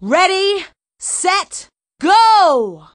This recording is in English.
Ready, set, go!